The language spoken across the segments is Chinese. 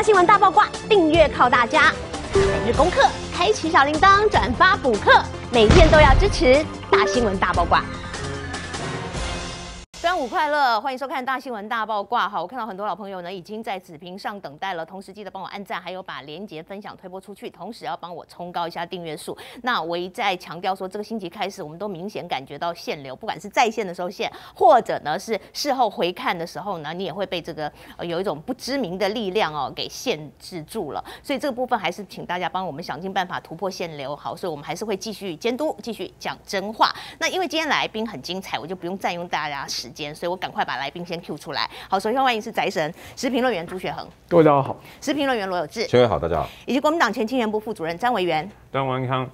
大新闻大爆卦，订阅靠大家。每日功课，开启小铃铛，转发补课，每天都要支持大新闻大爆卦。端午快乐，欢迎收看《大新闻大爆卦》。好，我看到很多老朋友呢，已经在子屏上等待了，同时记得帮我按赞，还有把链接分享推播出去，同时要帮我冲高一下订阅数。那我一再强调说，这个星期开始，我们都明显感觉到限流，不管是在线的时候限，或者呢是事后回看的时候呢，你也会被这个呃有一种不知名的力量哦给限制住了。所以这个部分还是请大家帮我们想尽办法突破限流。好，所以我们还是会继续监督，继续讲真话。那因为今天来宾很精彩，我就不用占用大家时间。所以我赶快把来宾先 Q 出来。好，首先欢迎是宅神时评论员朱学恒，各位大家好，时评论员罗有志，各位好，大家好，以及国民党前青年部副主任张维元。张文康，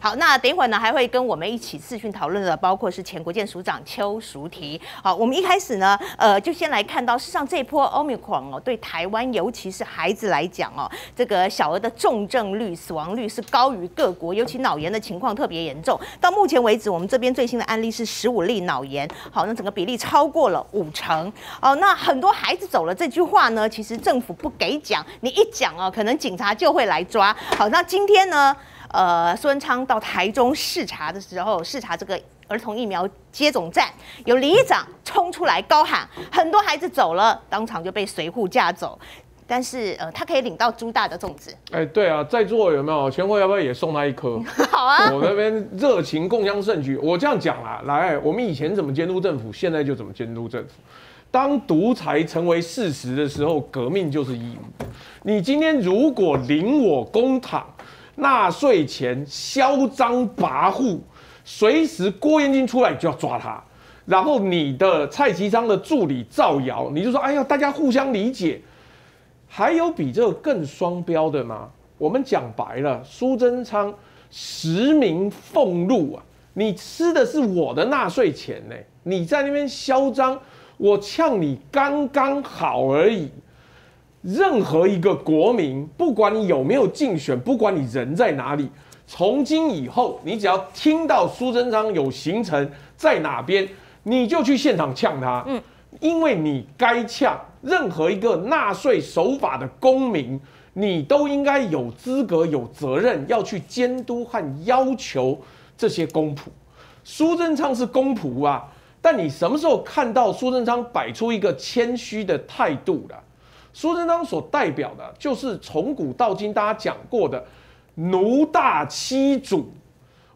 好，那等一会儿呢，还会跟我们一起视讯讨论的，包括是前国建署长邱淑媞。好，我们一开始呢，呃，就先来看到，事实上这波 Omicron 哦，对台湾尤其是孩子来讲哦，这个小儿的重症率、死亡率是高于各国，尤其脑炎的情况特别严重。到目前为止，我们这边最新的案例是十五例脑炎，好，那整个比例超过了五成。哦，那很多孩子走了这句话呢，其实政府不给讲，你一讲哦，可能警察就会来抓。好，那今天呢？呃，苏文昌到台中视察的时候，视察这个儿童疫苗接种站，有里长冲出来高喊，很多孩子走了，当场就被随护架走。但是呃，他可以领到朱大的粽子。哎，对啊，在座有没有全会要不要也送他一颗？好啊，我那边热情共襄盛举。我这样讲啦，来，我们以前怎么监督政府，现在就怎么监督政府。当独裁成为事实的时候，革命就是义务。你今天如果领我公帑，纳税钱嚣张跋扈，随时郭彦金出来就要抓他。然后你的蔡其昌的助理造谣，你就说：“哎呀，大家互相理解。”还有比这个更双标的吗？我们讲白了，苏贞昌实名俸禄啊，你吃的是我的纳税钱呢，你在那边嚣张，我呛你刚刚好而已。任何一个国民，不管你有没有竞选，不管你人在哪里，从今以后，你只要听到苏贞昌有行程在哪边，你就去现场呛他。嗯，因为你该呛。任何一个纳税守法的公民，你都应该有资格、有责任要去监督和要求这些公仆。苏贞昌是公仆啊，但你什么时候看到苏贞昌摆出一个谦虚的态度了？苏贞昌所代表的就是从古到今大家讲过的奴大欺主。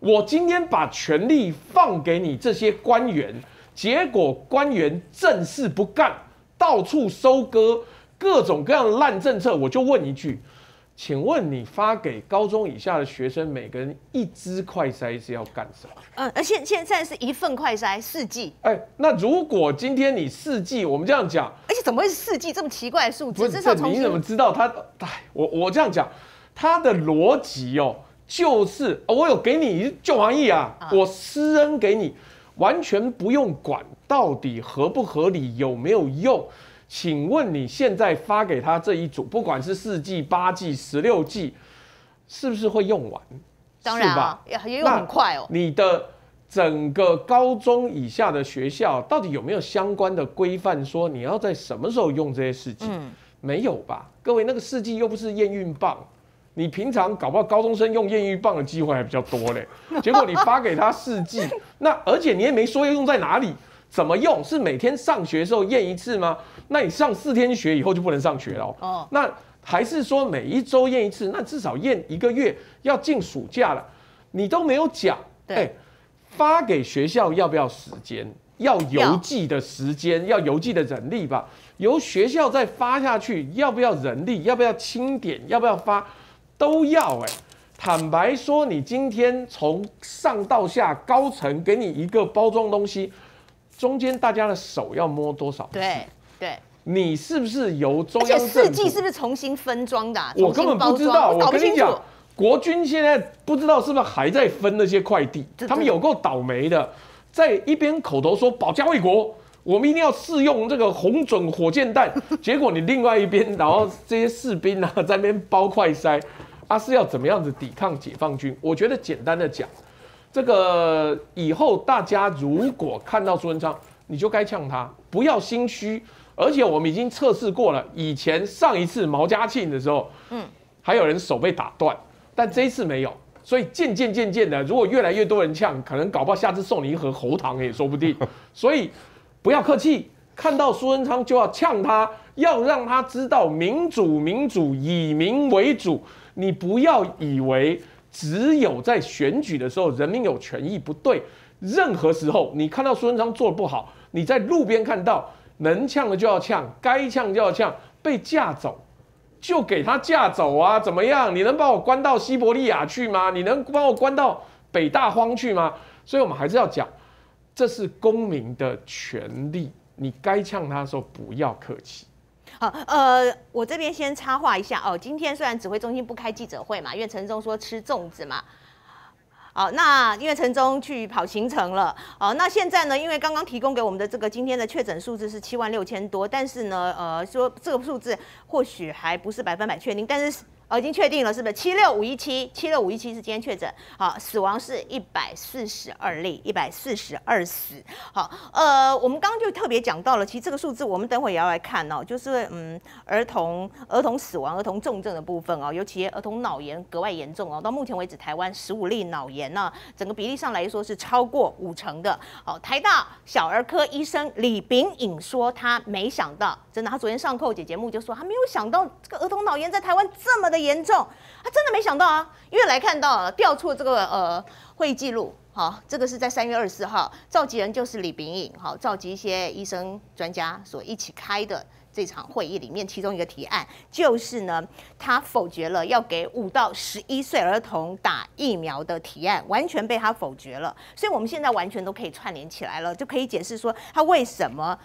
我今天把权力放给你这些官员，结果官员正事不干，到处收割各种各样的烂政策。我就问一句，请问你发给高中以下的学生每个人一支快筛是要干什么？嗯，而现现在是一份快筛四剂。哎，那如果今天你四剂，我们这样讲，而且怎么会是四剂这么奇怪的数字？不是，你怎么知道他？哎，我我这样讲，他的逻辑哦，就是我有给你救防疫啊，我施恩给你，完全不用管到底合不合理，有没有用？请问你现在发给他这一组，不管是四 G、八 G、十六 G，是不是会用完？当然啊，也也用很快哦。你的整个高中以下的学校，到底有没有相关的规范，说你要在什么时候用这些试剂？嗯，没有吧？各位，那个试剂又不是验孕棒，你平常搞不好高中生用验孕棒的机会还比较多嘞。结果你发给他试剂，那而且你也没说要用在哪里，怎么用？是每天上学的时候验一次吗？那你上四天学以后就不能上学了哦。那还是说每一周验一次？那至少验一个月，要进暑假了，你都没有讲。对，发给学校要不要时间？要邮寄的时间，要邮寄的人力吧。由学校再发下去，要不要人力？要不要清点？要不要发？都要哎。坦白说，你今天从上到下高层给你一个包装东西，中间大家的手要摸多少？对。对，你是不是由中央？而且四季是不是重新分装的？我根本不知道。我跟你讲，国军现在不知道是不是还在分那些快递，他们有够倒霉的，在一边口头说保家卫国，我们一定要试用这个红准火箭弹，结果你另外一边，然后这些士兵啊在那边包快塞，啊是要怎么样子抵抗解放军？我觉得简单的讲，这个以后大家如果看到苏文昌，你就该呛他，不要心虚。而且我们已经测试过了，以前上一次毛家庆的时候，嗯，还有人手被打断，但这一次没有。所以渐渐渐渐的，如果越来越多人呛，可能搞不好下次送你一盒喉糖也说不定。所以不要客气，看到苏贞昌就要呛他，要让他知道民主民主以民为主。你不要以为只有在选举的时候人民有权益，不对。任何时候你看到苏贞昌做的不好，你在路边看到能呛的就要呛，该呛就要呛，被架走。就给他架走啊？怎么样？你能把我关到西伯利亚去吗？你能把我关到北大荒去吗？所以我们还是要讲，这是公民的权利。你该呛他的时候不要客气。好，呃，我这边先插话一下哦。今天虽然指挥中心不开记者会嘛，因为陈忠说吃粽子嘛。好，那因为陈忠去跑行程了，好，那现在呢？因为刚刚提供给我们的这个今天的确诊数字是七万六千多，但是呢，呃，说这个数字或许还不是百分百确定，但是。哦，已经确定了，是不是七六五一七？七六五一七是今天确诊，好，死亡是一百四十二例，一百四十二死。好，呃，我们刚刚就特别讲到了，其实这个数字我们等会也要来看哦，就是嗯，儿童儿童死亡、儿童重症的部分哦，尤其儿童脑炎格外严重哦。到目前为止，台湾十五例脑炎呢，整个比例上来说是超过五成的。好，台大小儿科医生李炳颖说，他没想到，真的，他昨天上扣姐节目就说，他没有想到这个儿童脑炎在台湾这么的。严重，他真的没想到啊！因为来看到调出这个呃会议记录，好，这个是在三月二十四号，召集人就是李炳颖，好，召集一些医生专家所一起开的这场会议里面，其中一个提案就是呢，他否决了要给五到十一岁儿童打疫苗的提案，完全被他否决了。所以我们现在完全都可以串联起来了，就可以解释说他为什么。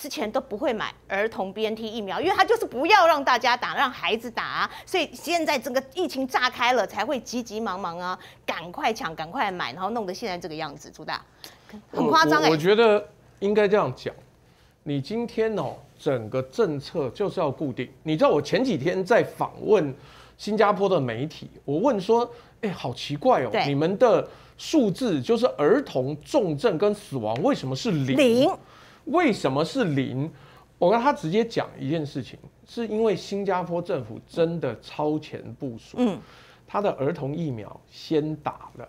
之前都不会买儿童 BNT 疫苗，因为他就是不要让大家打，让孩子打，所以现在整个疫情炸开了，才会急急忙忙啊，赶快抢，赶快买，然后弄得现在这个样子。朱大，很夸张哎。我觉得应该这样讲，你今天哦，整个政策就是要固定。你知道我前几天在访问新加坡的媒体，我问说，哎，好奇怪哦，你们的数字就是儿童重症跟死亡为什么是零？零。为什么是零？我跟他直接讲一件事情，是因为新加坡政府真的超前部署，嗯，他的儿童疫苗先打了。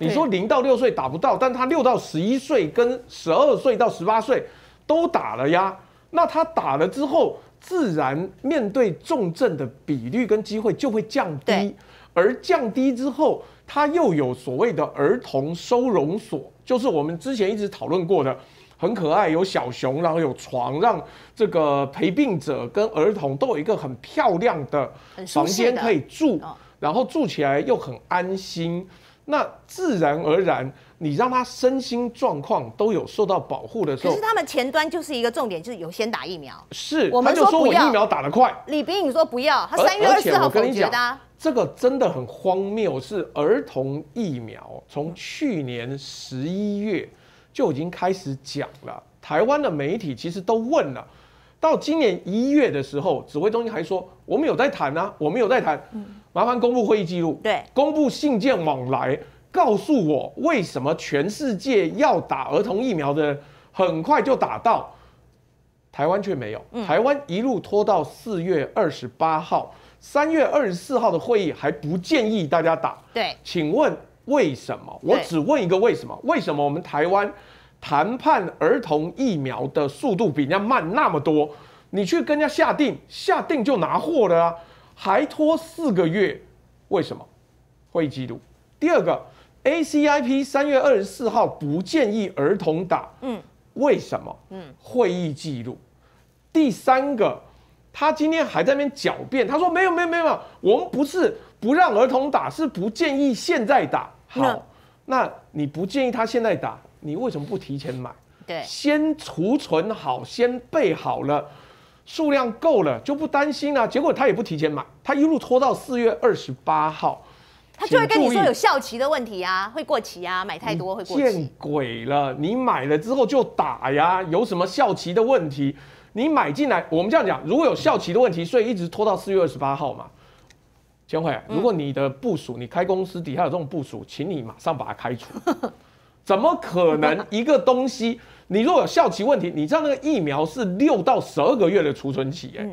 你说零到六岁打不到，但他六到十一岁跟十二岁到十八岁都打了呀。那他打了之后，自然面对重症的比率跟机会就会降低。而降低之后，他又有所谓的儿童收容所，就是我们之前一直讨论过的。很可爱，有小熊，然后有床，让这个陪病者跟儿童都有一个很漂亮的房间可以住，然后住起来又很安心。那自然而然，你让他身心状况都有受到保护的时候，可是他们前端就是一个重点，就是有先打疫苗。是，我们就说我疫苗打得快。李炳颖说不要，他三月二十四号否决的。这个真的很荒谬，是儿童疫苗从去年十一月。就已经开始讲了，台湾的媒体其实都问了，到今年一月的时候，指挥中心还说我们有在谈啊，我们有在谈，麻烦公布会议记录，对，公布信件往来，告诉我为什么全世界要打儿童疫苗的很快就打到，台湾却没有，台湾一路拖到四月二十八号，三月二十四号的会议还不建议大家打，对，请问为什么？我只问一个为什么？为什么我们台湾？谈判儿童疫苗的速度比人家慢那么多，你去跟人家下定，下定就拿货了啊，还拖四个月，为什么？会议记录。第二个，ACIP 三月二十四号不建议儿童打，嗯，为什么？嗯，会议记录。第三个，他今天还在那边狡辩，他说没有没有没有，我们不是不让儿童打，是不建议现在打。好，那你不建议他现在打？你为什么不提前买？对，先储存好，先备好了，数量够了就不担心了。结果他也不提前买，他一路拖到四月二十八号，他就会跟你说有效期的问题啊，会过期啊，买太多会过期。见鬼了！你买了之后就打呀，有什么效期的问题？你买进来，我们这样讲，如果有效期的问题，所以一直拖到四月二十八号嘛。江惠，如果你的部署，你开公司底下有这种部署，请你马上把它开除。怎么可能一个东西你如果有效期问题，你知道那个疫苗是六到十二个月的储存期，哎，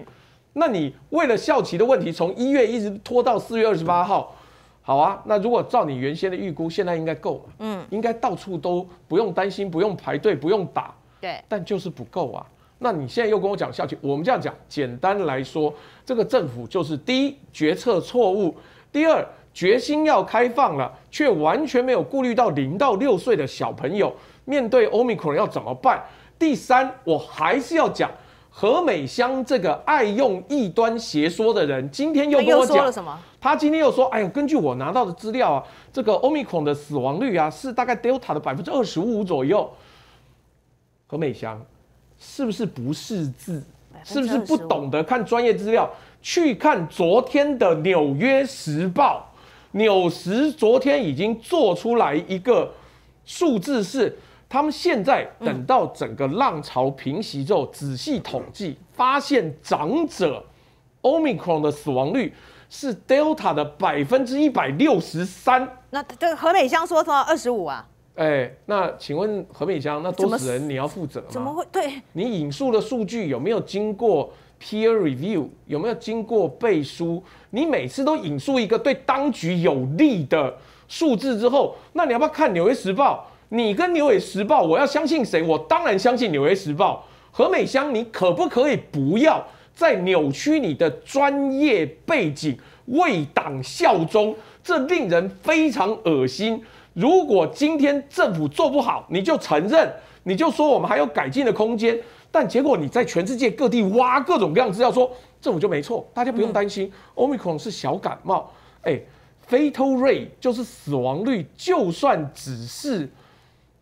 那你为了效期的问题，从一月一直拖到四月二十八号，好啊，那如果照你原先的预估，现在应该够了，嗯，应该到处都不用担心，不用排队，不用打，对，但就是不够啊。那你现在又跟我讲下去，我们这样讲，简单来说，这个政府就是第一决策错误，第二决心要开放了，却完全没有顾虑到零到六岁的小朋友面对 Omicron 要怎么办。第三，我还是要讲何美香这个爱用异端邪说的人，今天又跟我讲什么？他今天又说，哎呦，根据我拿到的资料啊，这个 Omicron 的死亡率啊是大概 Delta 的百分之二十五左右。何美香。是不是不识字？是不是不懂得看专业资料？去看昨天的《纽约时报》，纽时昨天已经做出来一个数字，是他们现在等到整个浪潮平息之后，仔细统计发现，长者 Omicron 的死亡率是 Delta 的百分之一百六十三。那这个何美香说么二十五啊？哎，那请问何美香，那多死人你要负责吗？怎么会？对，你引述的数据有没有经过 peer review？有没有经过背书？你每次都引述一个对当局有利的数字之后，那你要不要看《纽约时报》？你跟《纽约时报》，我要相信谁？我当然相信《纽约时报》。何美香，你可不可以不要再扭曲你的专业背景，为党效忠？这令人非常恶心。如果今天政府做不好，你就承认，你就说我们还有改进的空间。但结果你在全世界各地挖各种各样资料，说政府就没错，大家不用担心，Omicron 是小感冒。哎，fatal rate 就是死亡率，就算只是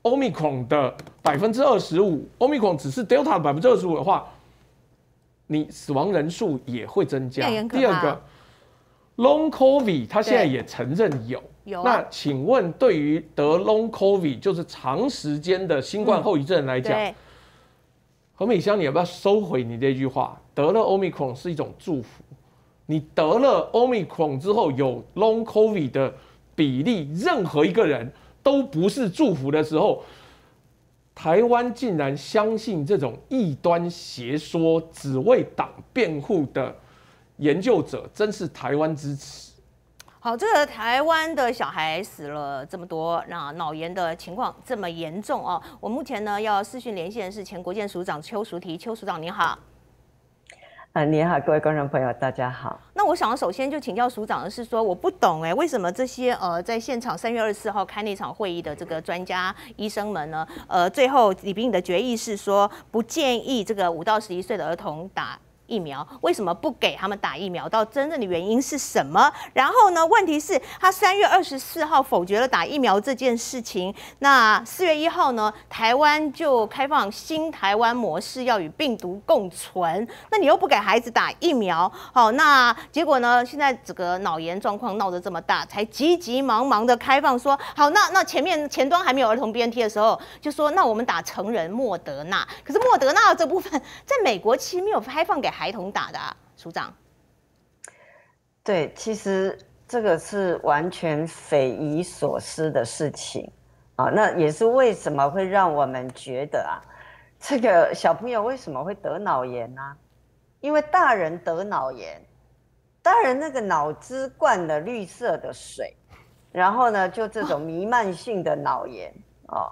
Omicron 的百分之二十五，Omicron 只是 Delta 百分之二十五的话，你死亡人数也会增加。第二个，Long COVID 他现在也承认有。那请问，对于得 Long COVID 就是长时间的新冠后遗症来讲，何美香，你要不要收回你这句话？得了 Omicron 是一种祝福。你得了 Omicron 之后有 Long COVID 的比例，任何一个人都不是祝福的时候，台湾竟然相信这种异端邪说、只为党辩护的研究者，真是台湾之耻。好，这个台湾的小孩死了这么多，那脑炎的情况这么严重哦。我目前呢要视讯连线的是前国建署长邱淑媞，邱署长您好。啊，你好，各位观众朋友，大家好。那我想首先就请教署长的是说，我不懂哎，为什么这些呃在现场三月二十四号开那场会议的这个专家医生们呢，呃，最后李斌的决议是说不建议这个五到十一岁的儿童打。疫苗为什么不给他们打疫苗？到真正的原因是什么？然后呢？问题是，他三月二十四号否决了打疫苗这件事情。那四月一号呢？台湾就开放新台湾模式，要与病毒共存。那你又不给孩子打疫苗，好，那结果呢？现在这个脑炎状况闹得这么大，才急急忙忙的开放说好。那那前面前端还没有儿童 BNT 的时候，就说那我们打成人莫德纳。可是莫德纳这部分在美国其实没有开放给孩。童打的，署长。对，其实这个是完全匪夷所思的事情啊！那也是为什么会让我们觉得啊，这个小朋友为什么会得脑炎呢？因为大人得脑炎，大人那个脑汁灌了绿色的水，然后呢，就这种 弥漫性的脑炎哦。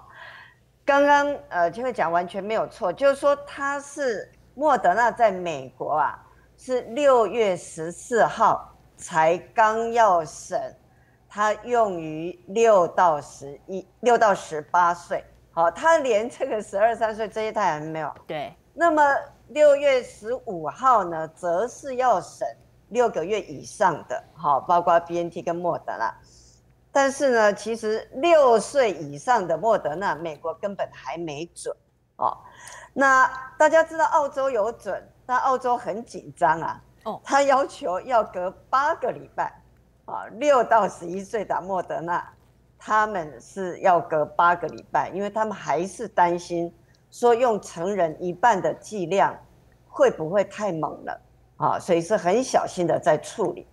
刚刚呃，就会讲完全没有错，就是说他是。莫德纳在美国啊，是六月十四号才刚要审，它用于六到十一、六到十八岁。好，他连这个十二三岁这些他还没有。对。那么六月十五号呢，则是要审六个月以上的，好，包括 B N T 跟莫德纳。但是呢，其实六岁以上的莫德纳，美国根本还没准，哦。那大家知道澳洲有准，但澳洲很紧张啊。哦，他要求要隔八个礼拜，啊，六到十一岁打莫德纳，他们是要隔八个礼拜，因为他们还是担心说用成人一半的剂量会不会太猛了啊，所以是很小心的在处理。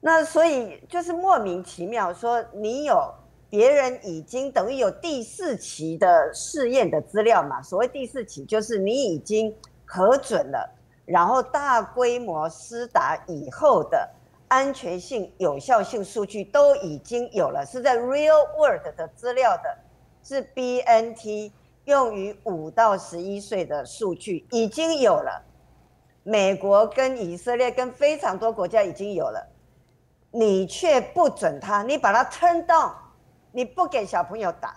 那所以就是莫名其妙说你有别人已经等于有第四期的试验的资料嘛？所谓第四期，就是你已经核准了，然后大规模施打以后的安全性、有效性数据都已经有了，是在 real world 的资料的，是 BNT 用于五到十一岁的数据已经有了，美国跟以色列跟非常多国家已经有了，你却不准他，你把它 turn down。你不给小朋友打，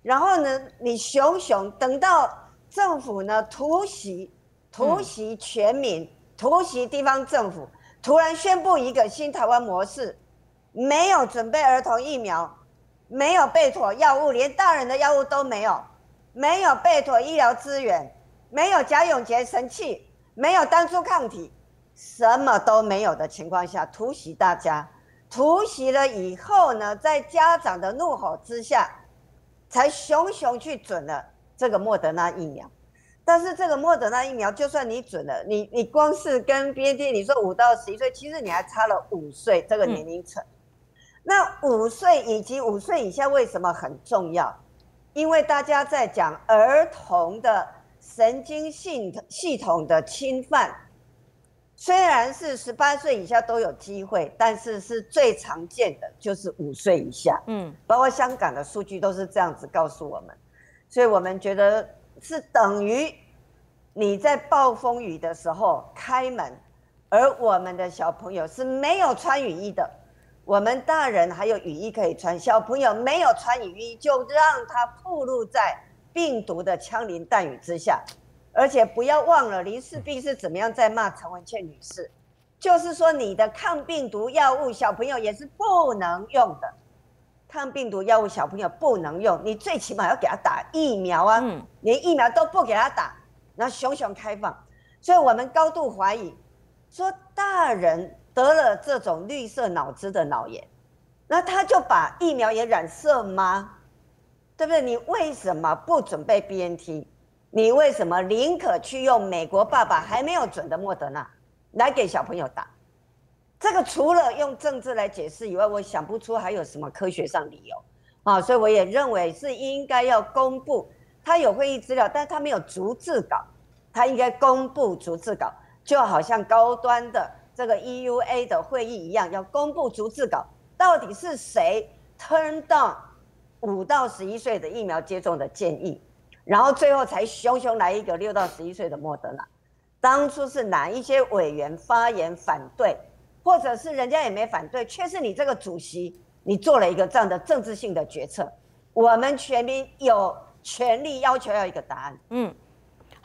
然后呢？你熊熊等到政府呢突袭，突袭全民，突袭地方政府，突然宣布一个新台湾模式，没有准备儿童疫苗，没有备妥药物，连大人的药物都没有，没有备妥医疗资源，没有贾永杰神器，没有单株抗体，什么都没有的情况下，突袭大家。突袭了以后呢，在家长的怒吼之下，才熊熊去准了这个莫德纳疫苗。但是这个莫德纳疫苗，就算你准了，你你光是跟 B N T 你说五到十一岁，其实你还差了五岁这个年龄层。那五岁以及五岁以下为什么很重要？因为大家在讲儿童的神经系系统的侵犯。虽然是十八岁以下都有机会，但是是最常见的就是五岁以下。嗯，包括香港的数据都是这样子告诉我们，所以我们觉得是等于你在暴风雨的时候开门，而我们的小朋友是没有穿雨衣的，我们大人还有雨衣可以穿，小朋友没有穿雨衣，就让他暴露在病毒的枪林弹雨之下。而且不要忘了林世璧是怎么样在骂陈文茜女士，就是说你的抗病毒药物小朋友也是不能用的，抗病毒药物小朋友不能用，你最起码要给他打疫苗啊，连疫苗都不给他打，然后熊熊开放，所以我们高度怀疑，说大人得了这种绿色脑子的脑炎，那他就把疫苗也染色吗？对不对？你为什么不准备 BNT？你为什么宁可去用美国爸爸还没有准的莫德纳来给小朋友打？这个除了用政治来解释以外，我想不出还有什么科学上理由啊！所以我也认为是应该要公布。他有会议资料，但是他没有逐字稿，他应该公布逐字稿，就好像高端的这个 EUA 的会议一样，要公布逐字稿，到底是谁 turn down 五到十一岁的疫苗接种的建议？然后最后才熊熊来一个六到十一岁的莫德纳，当初是哪一些委员发言反对，或者是人家也没反对，却是你这个主席，你做了一个这样的政治性的决策，我们全民有权利要求要一个答案。嗯。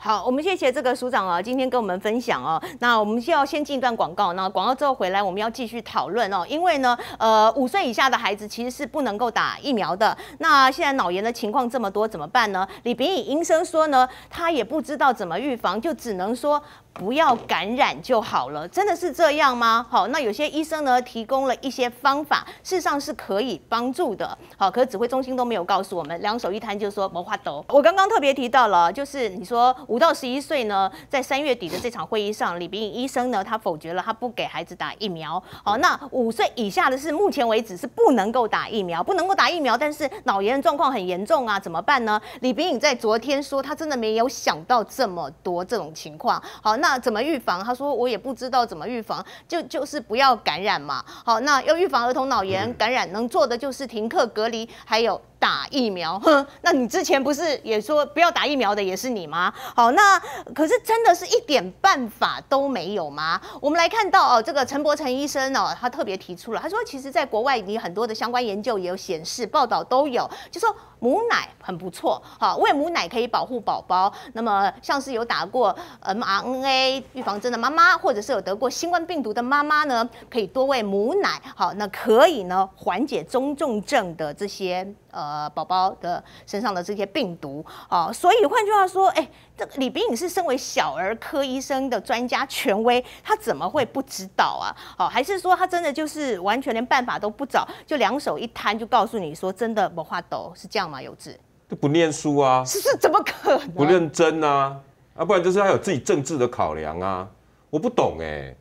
好，我们谢谢这个署长啊，今天跟我们分享哦。那我们就要先进一段广告，那广告之后回来，我们要继续讨论哦。因为呢，呃，五岁以下的孩子其实是不能够打疫苗的。那现在脑炎的情况这么多，怎么办呢？李炳颖医生说呢，他也不知道怎么预防，就只能说。不要感染就好了，真的是这样吗？好，那有些医生呢提供了一些方法，事实上是可以帮助的。好，可是指挥中心都没有告诉我们，两手一摊就说魔法抖。我刚刚特别提到了，就是你说五到十一岁呢，在三月底的这场会议上，李炳医生呢他否决了，他不给孩子打疫苗。好，那五岁以下的是目前为止是不能够打疫苗，不能够打疫苗，但是脑炎状况很严重啊，怎么办呢？李炳颖在昨天说，他真的没有想到这么多这种情况。好。那怎么预防？他说我也不知道怎么预防，就就是不要感染嘛。好，那要预防儿童脑炎感染，能做的就是停课隔离，还有打疫苗。哼，那你之前不是也说不要打疫苗的也是你吗？好，那可是真的是一点办法都没有吗？我们来看到哦，这个陈伯成医生哦，他特别提出了，他说其实在国外你很多的相关研究也有显示，报道都有，就说。母奶很不错，好，喂母奶可以保护宝宝。那么像是有打过 mRNA 预防针的妈妈，或者是有得过新冠病毒的妈妈呢，可以多喂母奶，好，那可以呢缓解中重症的这些呃宝宝的身上的这些病毒，哦，所以换句话说，哎。这李炳颖是身为小儿科医生的专家权威，他怎么会不知道啊？好，还是说他真的就是完全连办法都不找，就两手一摊就告诉你说真的不画抖是这样吗？有志就不念书啊？是是怎么可能？不认真啊？啊，不然就是他有自己政治的考量啊？我不懂哎。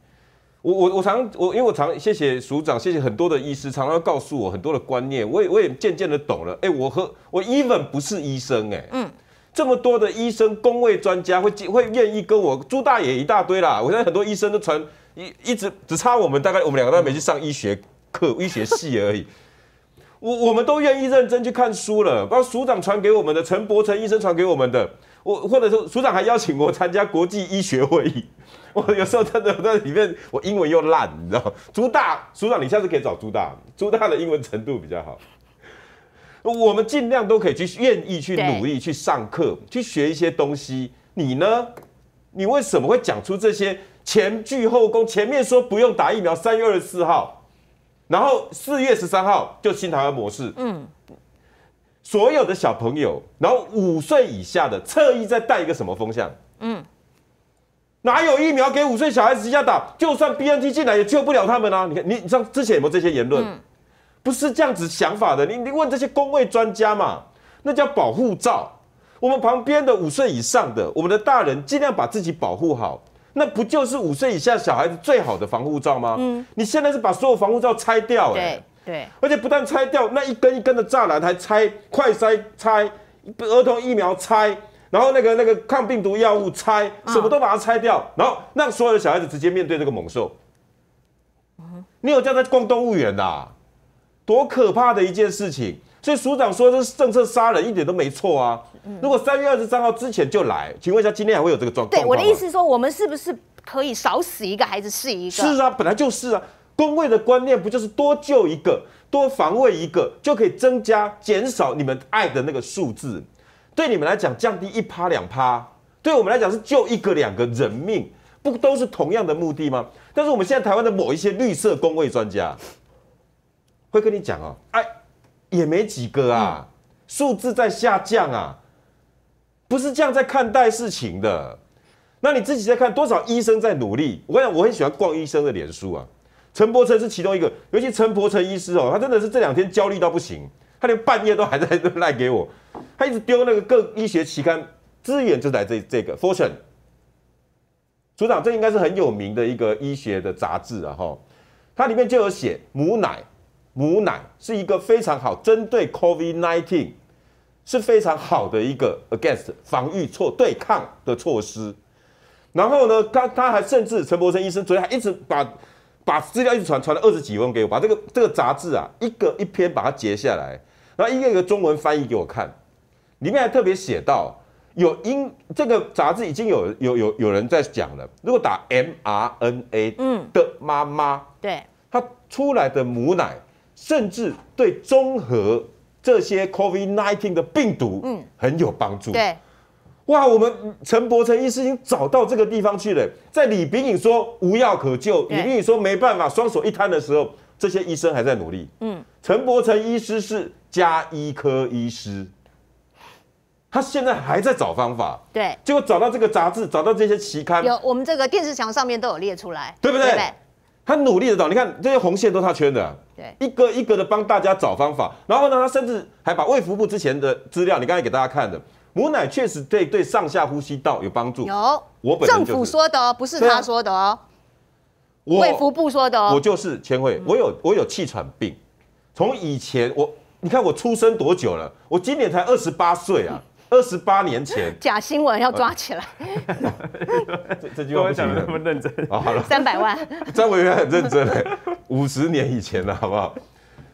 我我我常我因为我常谢谢署长，谢谢很多的医师，常常告诉我很多的观念，我也我也渐渐的懂了。哎，我和我 even 不是医生，哎，嗯，这么多的医生、工位专家会会愿意跟我朱大爷一大堆啦。我现在很多医生都传一一直只差我们大概我们两个都没去上医学课、医学系而已。我我们都愿意认真去看书了，包括署长传给我们的，陈伯成医生传给我们的，我或者说署长还邀请我参加国际医学会议。我有时候真的在里面，我英文又烂，你知道？朱大署长，你下次可以找朱大，朱大的英文程度比较好。我们尽量都可以去愿意去努力去上课，去学一些东西。你呢？你为什么会讲出这些前倨后恭？前面说不用打疫苗，三月二十四号，然后四月十三号就新台湾模式。嗯，所有的小朋友，然后五岁以下的，侧翼再带一个什么风向？嗯。哪有疫苗给五岁小孩子直接打？就算 B N T 进来也救不了他们啊！你看，你你像之前有没有这些言论？不是这样子想法的。你你问这些工位专家嘛？那叫保护罩。我们旁边的五岁以上的，我们的大人尽量把自己保护好，那不就是五岁以下小孩子最好的防护罩吗？嗯。你现在是把所有防护罩拆掉，哎，对，而且不但拆掉，那一根一根的栅栏还拆，快筛拆，儿童疫苗拆。然后那个那个抗病毒药物拆，什么都把它拆掉，然后让所有的小孩子直接面对这个猛兽。你有叫他逛动物园的，多可怕的一件事情！所以署长说这是政策杀人，一点都没错啊。如果三月二十三号之前就来，请问一下，今天还会有这个状况？对，我的意思是说，我们是不是可以少死一个孩子是一个？是啊，本来就是啊。工位的观念不就是多救一个，多防卫一个，就可以增加减少你们爱的那个数字。对你们来讲，降低一趴两趴，对我们来讲是救一个两个人命，不都是同样的目的吗？但是我们现在台湾的某一些绿色工位专家会跟你讲哦，哎，也没几个啊，数字在下降啊，不是这样在看待事情的。那你自己在看多少医生在努力？我跟你讲，我很喜欢逛医生的脸书啊，陈伯成是其中一个，尤其陈伯成医师哦，他真的是这两天焦虑到不行。他连半夜都还在赖给我，他一直丢那个各医学期刊资源，就在这这个 Fortune 组长，这应该是很有名的一个医学的杂志啊哈，它里面就有写母奶，母奶是一个非常好针对 COVID-19 是非常好的一个 against 防御措对抗的措施，然后呢，他他还甚至陈柏生医生昨天还一直把。把资料一直传传了二十几封给我，把这个这个杂志啊一个一篇把它截下来，然后一个一个中文翻译给我看，里面还特别写到有英这个杂志已经有有有有人在讲了，如果打 mRNA 嗯。的妈妈，对，它出来的母奶甚至对中和这些 COVID-19 的病毒嗯很有帮助，对。哇，我们陈伯成医师已经找到这个地方去了。在李炳颖说无药可救，李炳颖说没办法，双手一摊的时候，这些医生还在努力。嗯，陈伯成医师是加医科医师，他现在还在找方法。对，结果找到这个杂志，找到这些期刊，有我们这个电视墙上面都有列出来，对不对？他努力的找，你看这些红线都是他圈的，对，一个一个的帮大家找方法。然后呢，他甚至还把卫福部之前的资料，你刚才给大家看的。母奶确实对对上下呼吸道有帮助。有，我本政府说的哦，不是他说的哦。卫福部说的哦。我就是千惠，我有我有气喘病，从以前我你看我出生多久了？我今年才二十八岁啊，二十八年前。假新闻要抓起来。这这句话讲的那么认真啊？好了，三百万。张委员很认真嘞，五十年以前了，好不好？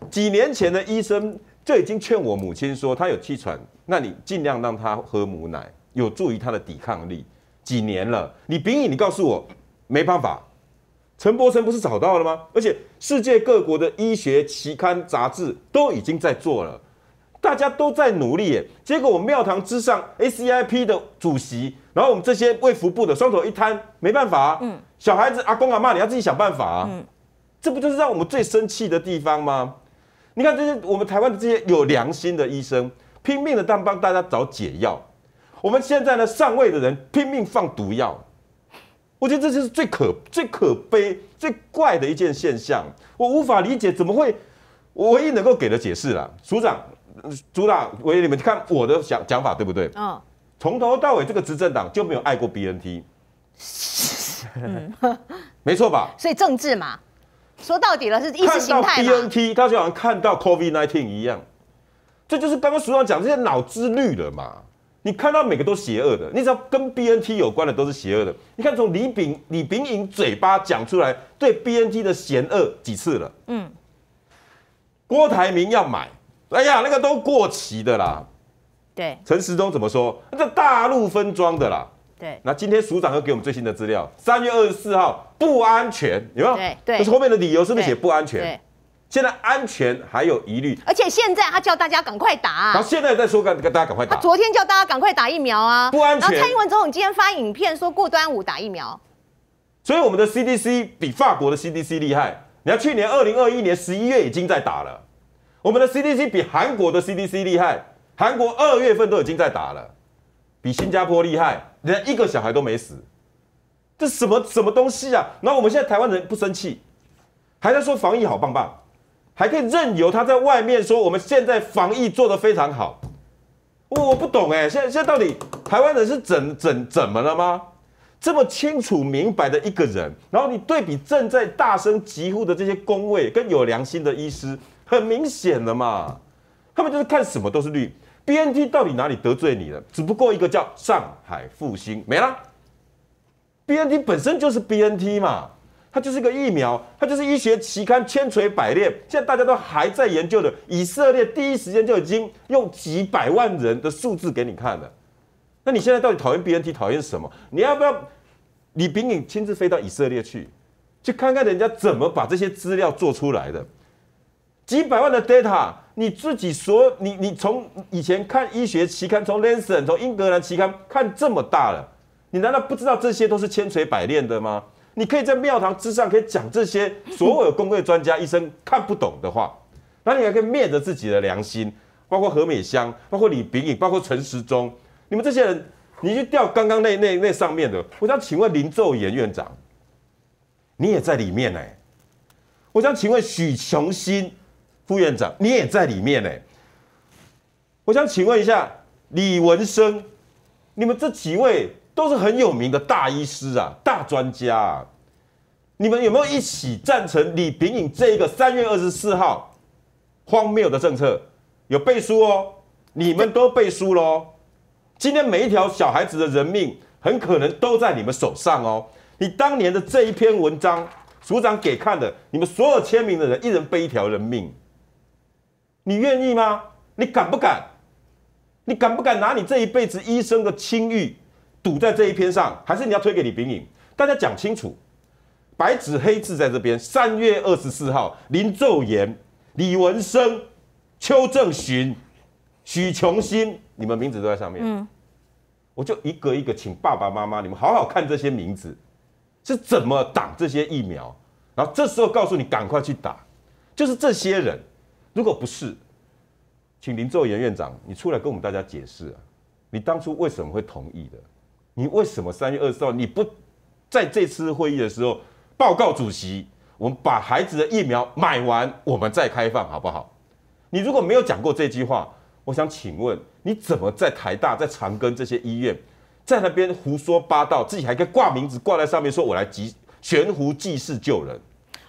几年前的医生。就已经劝我母亲说，她有气喘，那你尽量让她喝母奶，有助于她的抵抗力。几年了，你丙乙，你告诉我没办法。陈柏成不是找到了吗？而且世界各国的医学期刊杂志都已经在做了，大家都在努力。耶。结果我们庙堂之上 ACIP 的主席，然后我们这些卫福部的双手一摊，没办法。啊嗯，小孩子阿公阿妈，你要自己想办法啊。嗯，这不就是让我们最生气的地方吗？你看这些我们台湾的这些有良心的医生，拼命的当帮大家找解药。我们现在呢上位的人拼命放毒药，我觉得这就是最可最可悲、最怪的一件现象。我无法理解怎么会，我唯一能够给的解释啦，署长、组长，唯一你们看我的想讲法对不对？嗯。从头到尾这个执政党就没有爱过 BNT。没错吧？所以政治嘛，说到底了是意识形态嘛。BNT，他就好像看到 COVID nineteen 一样，这就是刚刚署长讲这些脑之绿了嘛。你看到每个都邪恶的，你只要跟 BNT 有关的都是邪恶的。你看从李炳李炳颖嘴巴讲出来对 BNT 的嫌恶几次了？嗯，郭台铭要买，哎呀，那个都过期的啦。对陈时中怎么说？这大陆分装的啦。对那今天署长又给我们最新的资料，三月二十四号不安全，有没有？对对可是后面的理由是不是写不安全？对，现在安全还有疑虑，而且现在他叫大家赶快打、然后现在在说跟跟大家赶快打，他昨天叫大家赶快打疫苗啊，不安全然后蔡英文总统今天发影片说过端午打疫苗，所以我们的 CDC 比法国的 CDC 厉害。你看去年二零二一年十一月已经在打了，我们的 CDC 比韩国的 CDC 厉害，韩国二月份都已经在打了，比新加坡厉害，连一个小孩都没死，这什么什么东西啊？然后我们现在台湾人不生气，还在说防疫好棒棒，还可以任由他在外面说我们现在防疫做得非常好，我我不懂哎、现在现在到底台湾人是怎怎怎么了吗？这么清楚明白的一个人，然后你对比正在大声疾呼的这些工位跟有良心的医师，很明显了嘛，他们就是看什么都是绿。BNT 到底哪里得罪你了？只不过一个叫上海复兴没了，BNT 本身就是 BNT 嘛，它就是个疫苗，它就是医学期刊千锤百炼，现在大家都还在研究的。以色列第一时间就已经用几百万人的数字给你看了。那你现在到底讨厌 BNT 讨厌什么？你要不要李炳颖亲自飞到以色列去，去看看人家怎么把这些资料做出来的？几百万的 data，你自己所你你从以前看医学期刊，从 Lancet 从英格兰期刊看这么大了，你难道不知道这些都是千锤百炼的吗？你可以在庙堂之上可以讲这些所有工位专家医生看不懂的话，那你还可以灭着自己的良心，包括何美香，包括李炳颖，包括陈时中，你们这些人，你去调刚刚那那那上面的，我想请问林奏炎院长，你也在里面呢、我想请问许琼新副院长，你也在里面呢、我想请问一下李文生，你们这几位都是很有名的大医师啊、大专家啊，你们有没有一起赞成李炳颖这一个三月二十四号荒谬的政策？有背书哦，你们都背书喽。今天每一条小孩子的人命，很可能都在你们手上哦。你当年的这一篇文章，署长给看的，你们所有签名的人，一人背一条人命，你愿意吗？你敢不敢？你敢不敢拿你这一辈子医生的清誉赌在这一篇上？还是你要推给李炳颖？大家讲清楚，白纸黑字在这边。三月二十四号，林奏炎、李文生、邱正寻、许琼新，你们名字都在上面。嗯，我就一个一个请爸爸妈妈，你们好好看这些名字是怎么挡这些疫苗，然后这时候告诉你赶快去打，就是这些人，如果不是，请林奏炎院长你出来跟我们大家解释啊，你当初为什么会同意的？你为什么三月二十号你不在这次会议的时候报告主席，我们把孩子的疫苗买完，我们再开放好不好？你如果没有讲过这句话，我想请问你怎么在台大、在长庚这些医院，在那边胡说八道，自己还可以挂名字挂在上面，说我来济悬壶济世救人？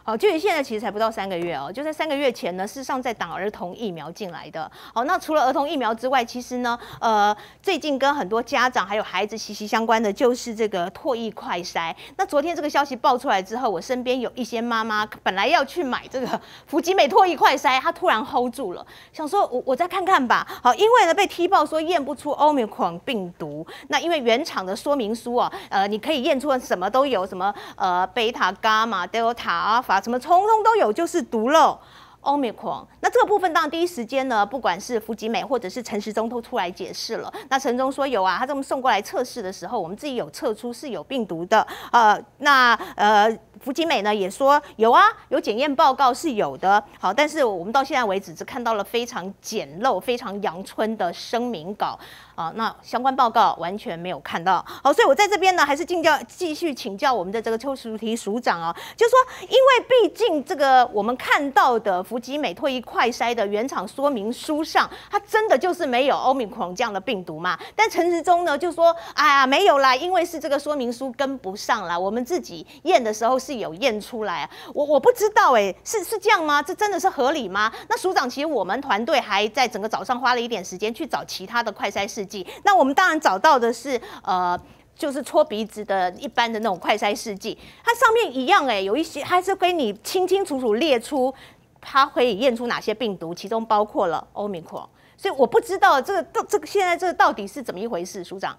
好，距离现在其实才不到三个月哦，就在三个月前呢，事实上在打儿童疫苗进来的。好，那除了儿童疫苗之外，其实呢，呃，最近跟很多家长还有孩子息息相关的就是这个唾液快筛。那昨天这个消息爆出来之后，我身边有一些妈妈本来要去买这个福吉美唾液快筛，她突然 hold 住了，想说我我再看看吧。好，因为呢被踢爆说验不出 Omicron 病毒，那因为原厂的说明书啊，呃，你可以验出什么都有，什么呃贝塔、伽马、Delta、阿法。什么通通都有，就是毒漏 Omicron。那这个部分当然第一时间呢，不管是福吉美或者是陈时中都出来解释了。那陈中说有啊，他这么送过来测试的时候，我们自己有测出是有病毒的。呃，那呃福吉美呢也说有啊，有检验报告是有的。好，但是我们到现在为止只看到了非常简陋、非常阳春的声明稿。啊，那相关报告完全没有看到。好，所以我在这边呢，还是尽教继续请教我们的这个邱淑提署长啊，就说，因为毕竟这个我们看到的福吉美退役快筛的原厂说明书上，它真的就是没有欧米克这样的病毒嘛？但陈时中呢就说，哎呀，没有啦，因为是这个说明书跟不上啦，我们自己验的时候是有验出来。我我不知道哎，是是这样吗？这真的是合理吗？那署长，其实我们团队还在整个早上花了一点时间去找其他的快筛试剂。那我们当然找到的是呃，就是搓鼻子的一般的那种快筛试剂，它上面一样哎，有一些还是给你清清楚楚列出它可以验出哪些病毒，其中包括了欧米克。所以我不知道这个到这个现在这个到底是怎么一回事，署长。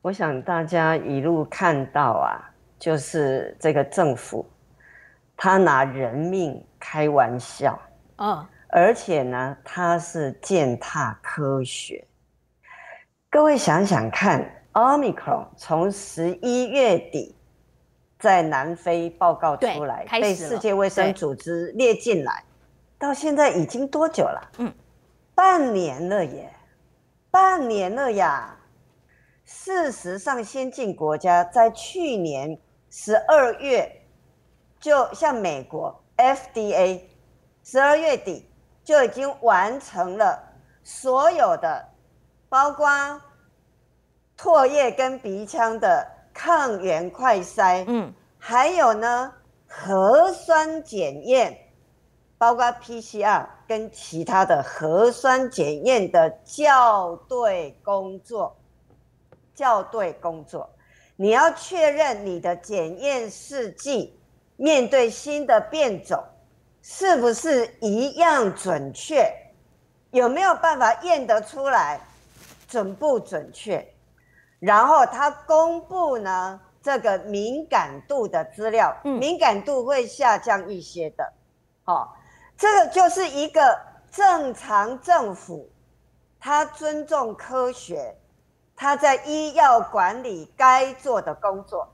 我想大家一路看到啊，就是这个政府。他拿人命开玩笑，嗯，而且呢，它是践踏科学。各位想想看，Omicron 从十一月底在南非报告出来，被世界卫生组织列进来，到现在已经多久了？嗯，半年了耶，半年了呀。事实上，先进国家在去年十二月。就像美国 FDA，十二月底就已经完成了所有的，包括唾液跟鼻腔的抗原快筛，嗯，还有呢核酸检验，包括 PCR 跟其他的核酸检验的校对工作，校对工作，你要确认你的检验试剂。面对新的变种，是不是一样准确？有没有办法验得出来准不准确？然后他公布呢这个敏感度的资料，敏感度会下降一些的。好，这个就是一个正常政府，他尊重科学，他在医药管理该做的工作。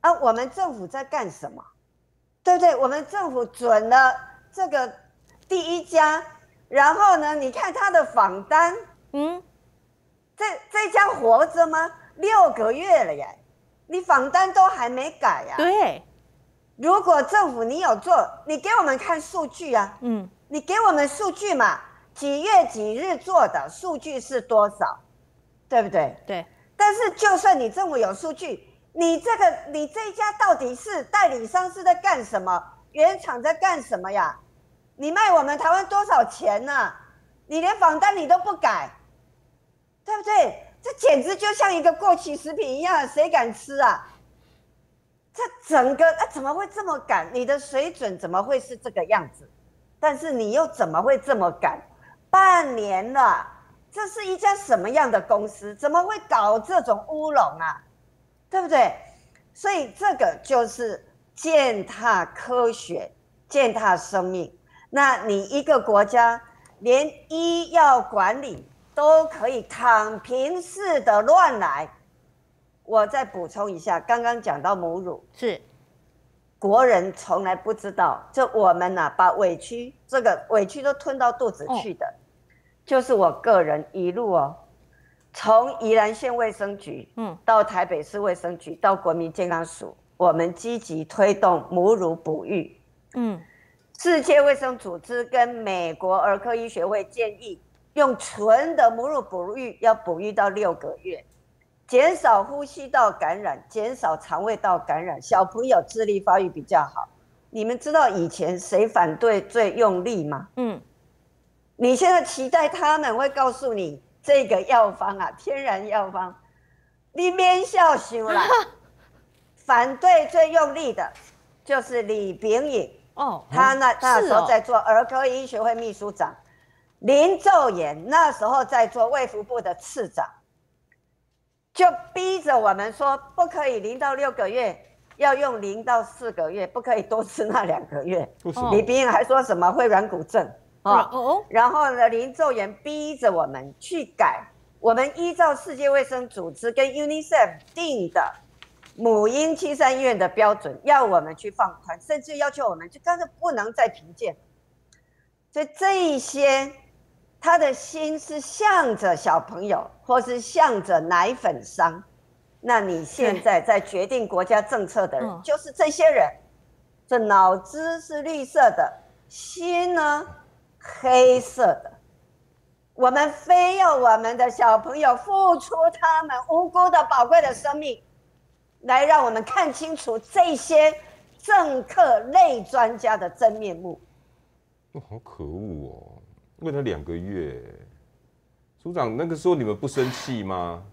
啊，我们政府在干什么？对不对？我们政府准了这个第一家，然后呢？你看他的访单，嗯，这这家活着吗？六个月了耶，你访单都还没改呀？对。如果政府你有做，你给我们看数据啊，嗯，你给我们数据嘛？几月几日做的数据是多少？对不对？对。但是就算你政府有数据。你这个，你这一家到底是代理商是在干什么？原厂在干什么呀？你卖我们台湾多少钱呢？你连访单你都不改，对不对？这简直就像一个过期食品一样，谁敢吃啊？这整个啊怎么会这么赶？你的水准怎么会是这个样子？但是你又怎么会这么赶？半年了，这是一家什么样的公司？怎么会搞这种乌龙啊？对不对？所以这个就是践踏科学、践踏生命。那你一个国家连医药管理都可以躺平式的乱来，我再补充一下，刚刚讲到母乳是国人从来不知道，这我们呐把委屈这个委屈都吞到肚子去的，就是我个人一路哦。从宜兰县卫生局，嗯，到台北市卫生局，到国民健康署，我们积极推动母乳哺育，嗯，世界卫生组织跟美国儿科医学会建议，用纯的母乳哺育，要哺育到六个月，减少呼吸道感染，减少肠胃道感染，小朋友智力发育比较好。你们知道以前谁反对最用力吗？嗯，你现在期待他们会告诉你。这个药方啊，天然药方，你免笑想啦。反对最用力的，就是李炳颖哦，他那那时候在做儿科医学会秘书长，林昼延那时候在做卫福部的次长，就逼着我们说，不可以零到六个月，要用零到四个月，不可以多吃那两个月。李炳颖还说什么会软骨症。哦，然后呢？林奏言逼着我们去改，我们依照世界卫生组织跟 UNICEF 定的母婴七三医院的标准，要我们去放宽，甚至要求我们就干脆不能再评鉴。所以这一些他的心是向着小朋友，或是向着奶粉商。那你现在在决定国家政策的人，就是这些人。这脑子是绿色的，心呢黑色的。我们非要我们的小朋友付出他们无辜的宝贵的生命，来让我们看清楚这些政客类专家的真面目。哇，好可恶哦！为了两个月，组长那个时候你们不生气吗？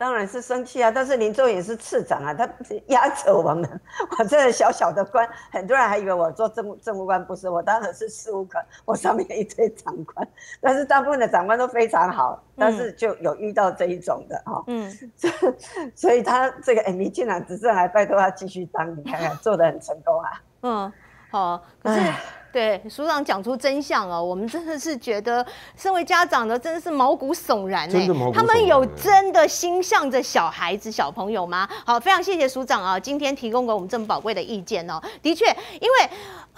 当然是生气啊！但是林周也是次长啊，他压着我们，我这个小小的官，很多人还以为我做政务政务官，不是我当然是事务官，我上面一堆长官，但是大部分的长官都非常好，但是就有遇到这一种的哈，嗯，所以他这个民进党执政还拜托他继续当，你看看 做的很成功啊，嗯，好，可是。对，署长讲出真相哦，我们真的是觉得，身为家长的真的是毛骨悚然哎，他们有真的心向着小孩子、小朋友吗？好，非常谢谢署长啊，今天提供给我们这么宝贵的意见哦。的确，因为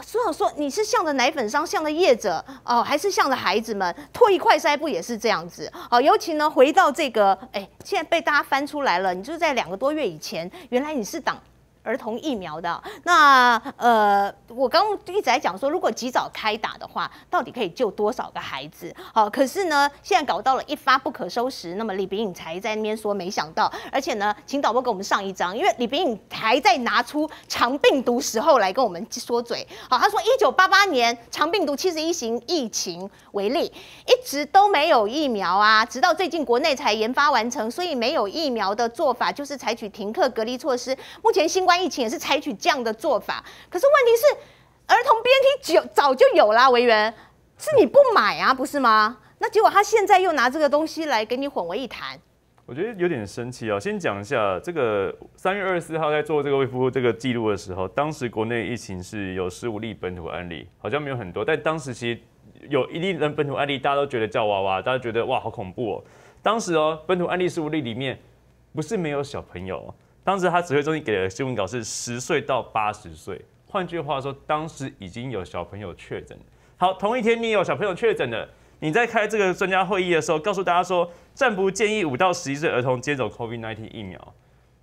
署长说你是向着奶粉商、向着业者哦，还是向着孩子们？唾液快筛不也是这样子？好，尤其呢，回到这个，哎，现在被大家翻出来了，你就是在两个多月以前，原来你是党。儿童疫苗的那呃，我刚一直在讲说，如果及早开打的话，到底可以救多少个孩子？好，可是呢，现在搞到了一发不可收拾。那么李炳颖才在那边说没想到，而且呢，请导播给我们上一张，因为李炳颖还在拿出长病毒时候来跟我们说嘴。好，他说一九八八年长病毒七十一型疫情为例，一直都没有疫苗啊，直到最近国内才研发完成，所以没有疫苗的做法就是采取停课隔离措施。目前新冠。疫情也是采取这样的做法，可是问题是，儿童 BNT 久早就有啦，委员是你不买啊，不是吗？那结果他现在又拿这个东西来跟你混为一谈，我觉得有点生气啊。先讲一下，这个三月二十四号在做这个卫福这个记录的时候，当时国内疫情是有十五例本土案例，好像没有很多，但当时其实有一例人本土案例，大家都觉得叫娃娃，大家觉得哇好恐怖哦。当时哦，本土案例十五例里面不是没有小朋友。当时他指挥中心给的新闻稿是十岁到八十岁，换句话说，当时已经有小朋友确诊。好，同一天你有小朋友确诊了，你在开这个专家会议的时候，告诉大家说暂不建议五到十一岁儿童接种 COVID-19 疫苗。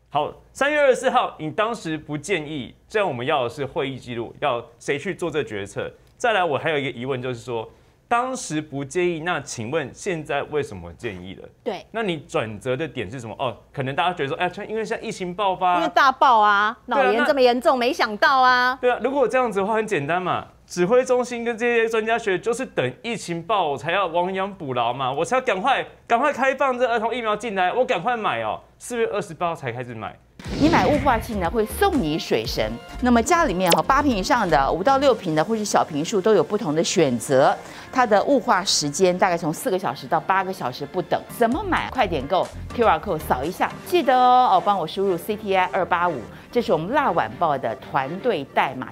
好，三月二十四号，你当时不建议，这样我们要的是会议记录，要谁去做这决策？再来，我还有一个疑问，就是说。当时不介意，那请问现在为什么建议了？对，那你转折的点是什么？哦，可能大家觉得说，哎，因为现在疫情爆发，因为大爆啊，脑炎这么严重，没想到啊。对啊，如果这样子的话，很简单嘛，指挥中心跟这些专家学，就是等疫情爆我才要亡羊补牢嘛，我才要赶快赶快开放这儿童疫苗进来，我赶快买哦，四月二十八号才开始买。你买雾化器呢，会送你水神。那么家里面哈，八平以上的、五到六平的，或是小平数，都有不同的选择。它的雾化时间大概从四个小时到八个小时不等。怎么买？快点购 QR code 扫一下，记得哦，帮我输入 CTI 二八五，这是我们辣晚报的团队代码。